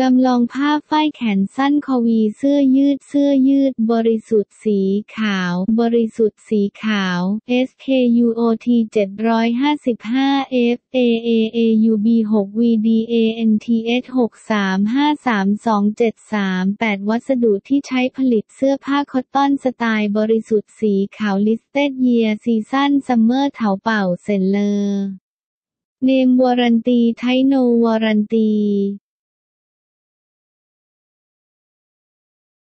จำลองภาพฝ้ายแขนสั้นคอวีเสื้อยืดเสื้อยืด บริสุทธิ์สีขาว บริสุทธิ์สีขาว SKUOT 755 FAAAUB 6 VDANTS 6353273 8วัสดุที่ใช้ผลิตเสื้อผ้าคอตตอนสไตล์บริสุทธิ์สีขาวลิสเต็ดเยียซีซั่นซัมเมอร์เถาเป่าเซนเลอร์เนมวอรันตีไทโนวารันตี